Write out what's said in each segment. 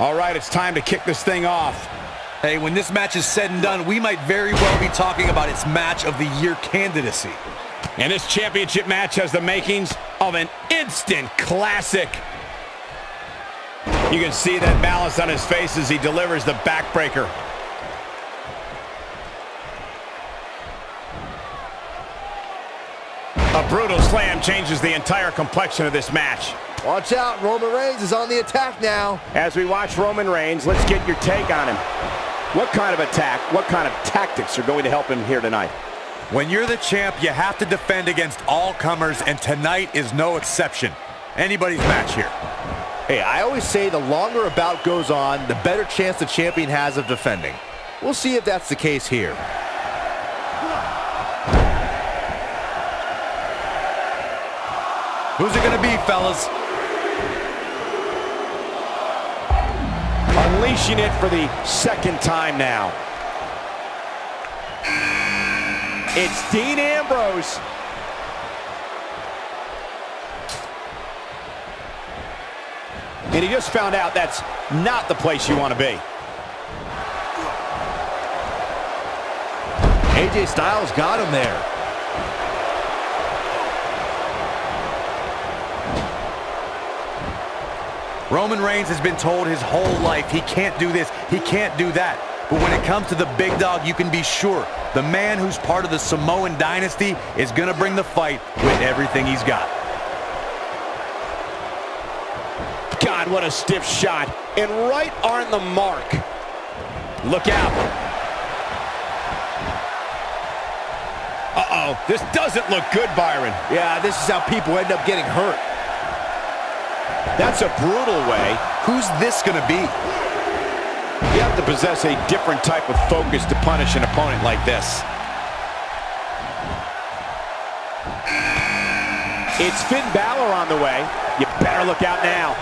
All right, it's time to kick this thing off. Hey, when this match is said and done, we might very well be talking about its match of the year candidacy. And this championship match has the makings of an instant classic. You can see that balance on his face as he delivers the backbreaker. A brutal slam changes the entire complexion of this match. Watch out, Roman Reigns is on the attack now. As we watch Roman Reigns, let's get your take on him. What kind of attack, what kind of tactics are going to help him here tonight? When you're the champ, you have to defend against all comers, and tonight is no exception. Anybody's match here. Hey, I always say the longer a bout goes on, the better chance the champion has of defending. We'll see if that's the case here. Who's it going to be, fellas? Unleashing it for the second time now. It's Dean Ambrose. And he just found out that's not the place you want to be. AJ Styles got him there. Roman Reigns has been told his whole life he can't do this, he can't do that. But when it comes to the big dog, you can be sure the man who's part of the Samoan dynasty is going to bring the fight with everything he's got. God, what a stiff shot. And right on the mark. Look out. Uh-oh, this doesn't look good, Byron. Yeah, this is how people end up getting hurt. That's a brutal way. Who's this going to be? You have to possess a different type of focus to punish an opponent like this. It's Finn Balor on the way. You better look out now.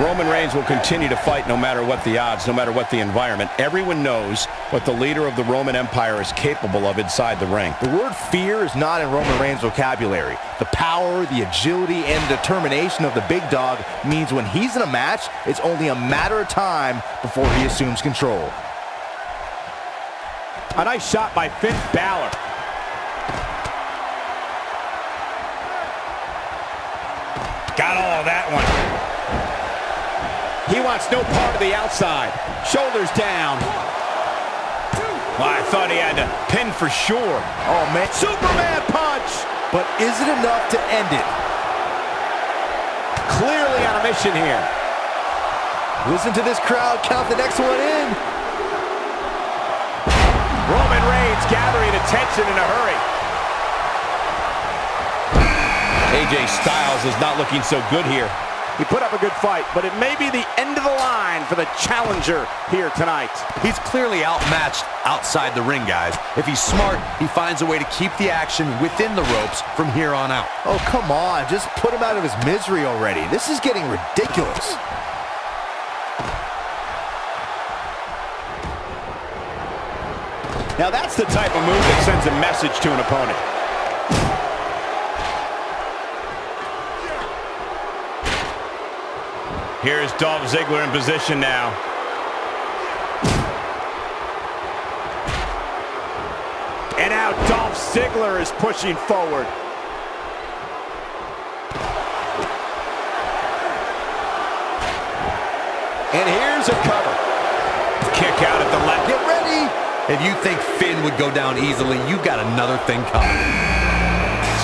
Roman Reigns will continue to fight no matter what the odds, no matter what the environment. Everyone knows what the leader of the Roman Empire is capable of inside the ring. The word fear is not in Roman Reigns' vocabulary. The power, the agility, and determination of the big dog means when he's in a match, it's only a matter of time before he assumes control. A nice shot by Finn Balor. Got all that one. He wants no part of the outside. Shoulders down. Well, I thought he had to pin for sure. Oh, man. Superman punch. But is it enough to end it? Clearly on a mission here. Listen to this crowd count the next one in. Roman Reigns gathering attention in a hurry. AJ Styles is not looking so good here. He put up a good fight, but it may be the end of the line for the challenger here tonight. He's clearly outmatched outside the ring, guys. If he's smart, he finds a way to keep the action within the ropes from here on out. Oh, come on. Just put him out of his misery already. This is getting ridiculous. Now that's the type of move that sends a message to an opponent. Here's Dolph Ziggler in position now. And now Dolph Ziggler is pushing forward. And here's a cover. Kick out at the left. Get ready. If you think Finn would go down easily, you got another thing coming.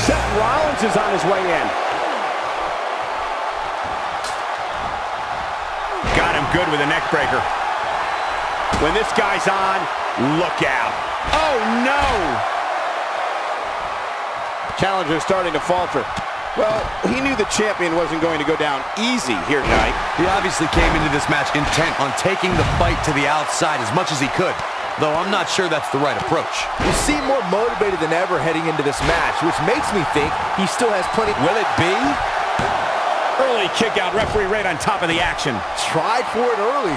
Seth Rollins is on his way in. Good with a neck breaker. When this guy's on, look out. Oh, no! Challenger starting to falter. Well, he knew the champion wasn't going to go down easy here tonight. He obviously came into this match intent on taking the fight to the outside as much as he could, though I'm not sure that's the right approach. You seem more motivated than ever heading into this match, which makes me think he still has plenty. Will it be? Early kick out, referee right on top of the action. Tried for it early.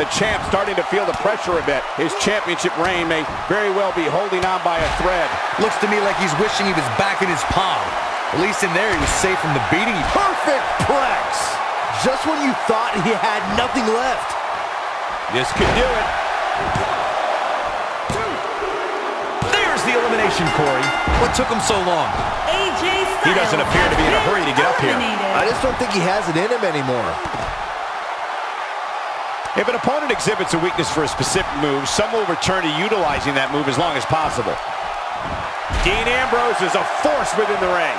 The champ starting to feel the pressure a bit. His championship reign may very well be holding on by a thread. Looks to me like he's wishing he was back in his palm. At least in there, he was safe from the beating. Perfect plex. Just when you thought he had nothing left. This could do it. There's the elimination, Corey. What took him so long? He doesn't appear to be in a hurry to get up here. I just don't think he has it in him anymore. If an opponent exhibits a weakness for a specific move, some will return to utilizing that move as long as possible. Dean Ambrose is a force within the ring.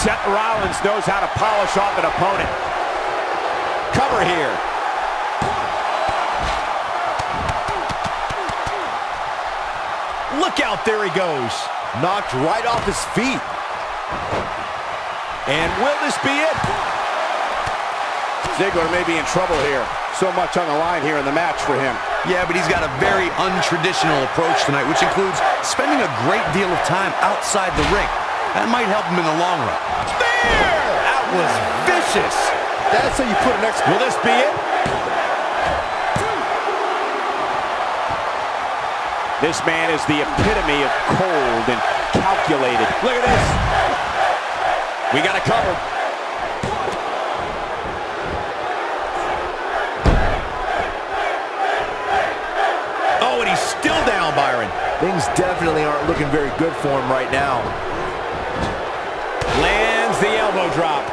Seth Rollins knows how to polish off an opponent. Cover here. Look out, there he goes. Knocked right off his feet. And will this be it? Ziggler may be in trouble here. So much on the line here in the match for him. Yeah, but he's got a very untraditional approach tonight, which includes spending a great deal of time outside the ring. That might help him in the long run. Spear! That was vicious. That's how you put an ex... Will this be it? This man is the epitome of cold and calculated. Look at this. We got a cover. Oh, and he's still down, Byron. Things definitely aren't looking very good for him right now. Lands the elbow drop.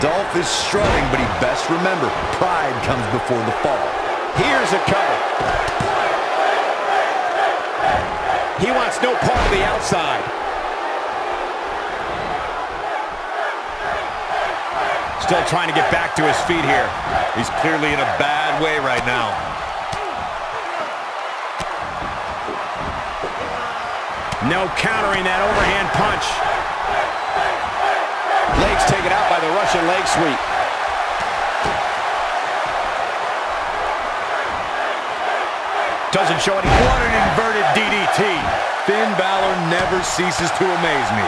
Dolph is strutting, but he best remember, pride comes before the fall. Here's a cover. He wants no part of the outside. Still trying to get back to his feet here. He's clearly in a bad way right now. No countering that overhand punch. Legs taken out by the Russian leg sweep. Doesn't show any... What an inverted never ceases to amaze me.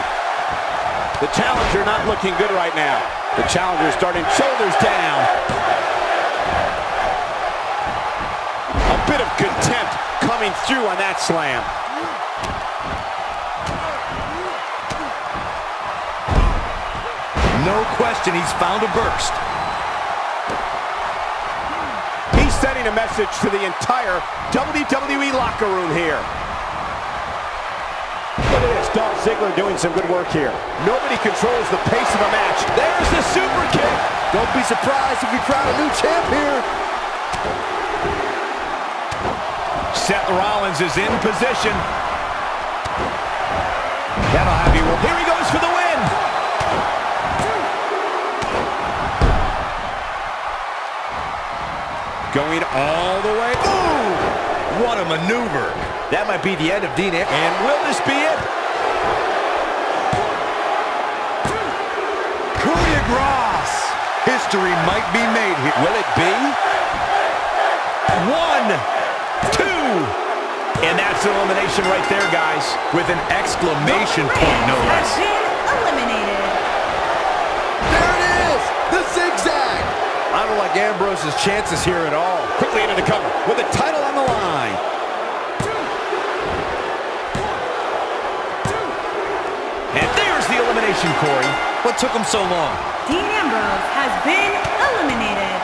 The challenger not looking good right now. The challenger starting shoulders down. A bit of contempt coming through on that slam. No question, he's found a burst. He's sending a message to the entire WWE locker room here. At this, Dolph Ziggler doing some good work here. Nobody controls the pace of a match. There's the super kick. Don't be surprised if we crown a new champ here. Seth Rollins is in position. That'll have you. Here he goes for the win. Going all the way. Ooh! What a maneuver. That might be the end of Dean. And will this be it? History might be made here. Will it be? One, two. And that's the elimination right there, guys. With an exclamation point, no Has less. eliminated. There it is! The zigzag! I don't like Ambrose's chances here at all. Quickly into the cover with the title on the line. And there's the elimination, Corey. What took him so long? Dean Ambrose has been eliminated.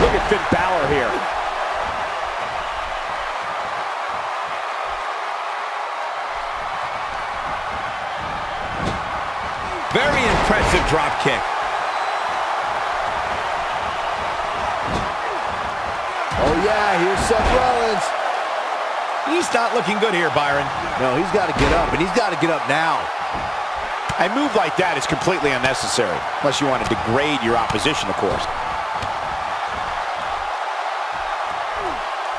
Look at Finn Balor here. Very impressive drop kick. Oh yeah, here's Seth Rollins. He's not looking good here, Byron. No, he's got to get up, and he's got to get up now. A move like that is completely unnecessary, unless you want to degrade your opposition, of course.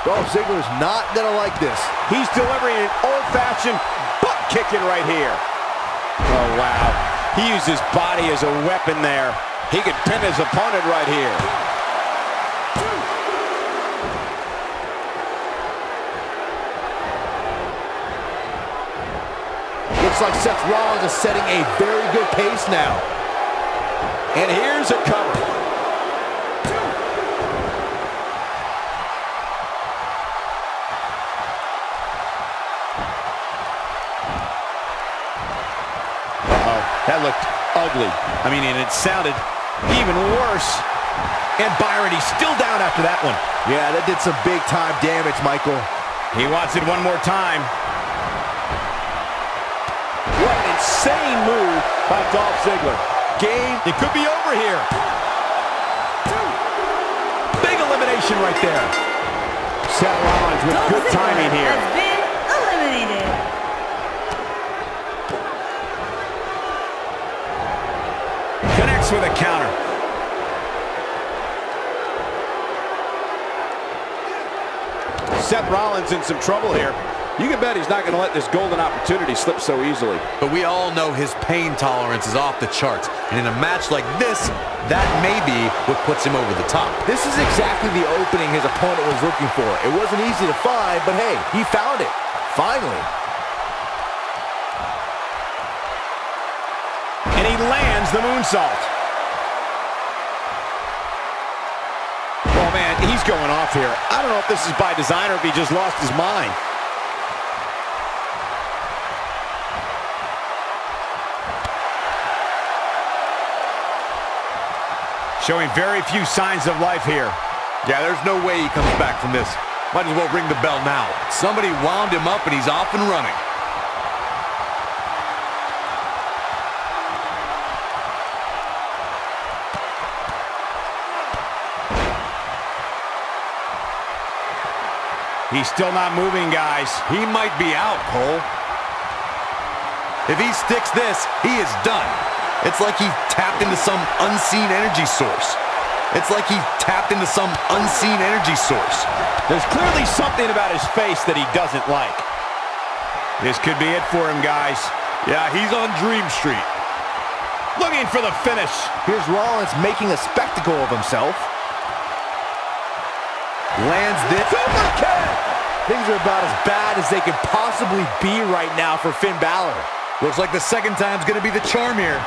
Dolph Ziggler's not going to like this. He's delivering an old-fashioned butt kicking right here. Oh, wow. He used his body as a weapon there. He could pin his opponent right here. looks like Seth Rollins is setting a very good pace now. And here's a cover. Oh, that looked ugly. I mean, and it sounded even worse. And Byron, he's still down after that one. Yeah, that did some big-time damage, Michael. He wants it one more time. What an insane move by Dolph Ziggler. Game, it could be over here. Big elimination right there. Seth Rollins with Dolph good Ziggler timing here. has been eliminated. Connects with a counter. Seth Rollins in some trouble here. You can bet he's not going to let this golden opportunity slip so easily. But we all know his pain tolerance is off the charts. And in a match like this, that may be what puts him over the top. This is exactly the opening his opponent was looking for. It wasn't easy to find, but hey, he found it. Finally. And he lands the moonsault. Oh, man, he's going off here. I don't know if this is by design or if he just lost his mind. Showing very few signs of life here. Yeah, there's no way he comes back from this. Might as well ring the bell now. Somebody wound him up and he's off and running. He's still not moving, guys. He might be out, Cole. If he sticks this, he is done. It's like he tapped into some unseen energy source. It's like he tapped into some unseen energy source. There's clearly something about his face that he doesn't like. This could be it for him, guys. Yeah, he's on Dream Street. Looking for the finish. Here's Rollins making a spectacle of himself. Lands this. Super kick! Things are about as bad as they could possibly be right now for Finn Balor. Looks like the second time's gonna be the charm here.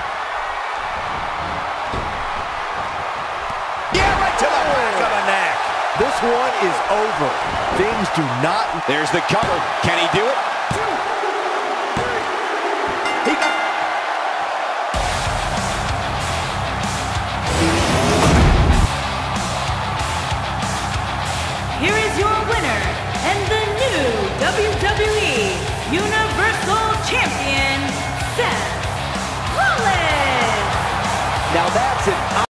one is over. Things do not... There's the cover. Can he do it? Here is your winner and the new WWE Universal Champion, Seth Rollins. Now that's it.